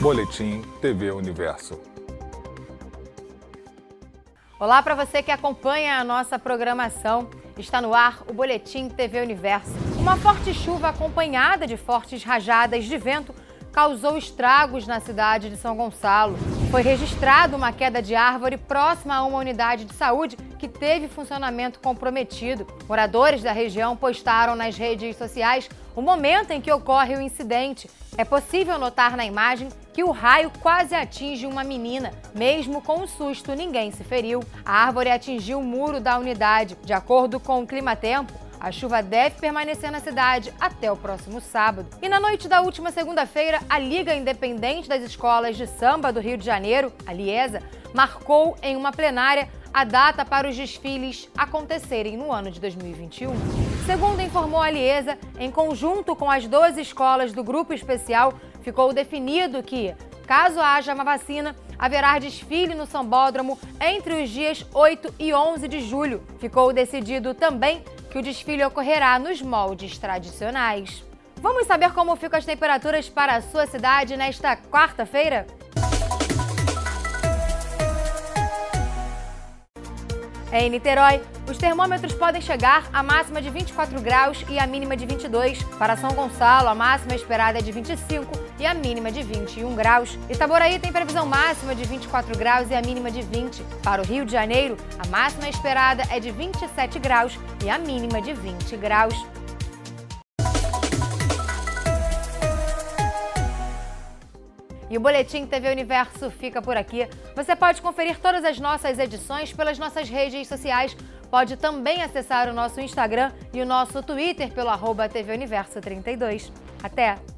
Boletim TV Universo. Olá para você que acompanha a nossa programação. Está no ar o Boletim TV Universo. Uma forte chuva acompanhada de fortes rajadas de vento causou estragos na cidade de São Gonçalo. Foi registrada uma queda de árvore próxima a uma unidade de saúde que teve funcionamento comprometido. Moradores da região postaram nas redes sociais o momento em que ocorre o incidente. É possível notar na imagem que o raio quase atinge uma menina. Mesmo com o susto, ninguém se feriu. A árvore atingiu o muro da unidade. De acordo com o clima-tempo, a chuva deve permanecer na cidade até o próximo sábado. E na noite da última segunda-feira, a Liga Independente das Escolas de Samba do Rio de Janeiro, a Liesa, marcou em uma plenária a data para os desfiles acontecerem no ano de 2021. Segundo informou a Liesa, em conjunto com as 12 escolas do grupo especial, ficou definido que, caso haja uma vacina, haverá desfile no Sambódromo entre os dias 8 e 11 de julho. Ficou decidido também que o desfile ocorrerá nos moldes tradicionais. Vamos saber como ficam as temperaturas para a sua cidade nesta quarta-feira? Em Niterói, os termômetros podem chegar à máxima de 24 graus e a mínima de 22. Para São Gonçalo, a máxima esperada é de 25 e a mínima de 21 graus. Itaboraí tem previsão máxima de 24 graus e a mínima de 20. Para o Rio de Janeiro, a máxima esperada é de 27 graus e a mínima de 20 graus. E o Boletim TV Universo fica por aqui. Você pode conferir todas as nossas edições pelas nossas redes sociais. Pode também acessar o nosso Instagram e o nosso Twitter pelo arroba TV Universo 32. Até!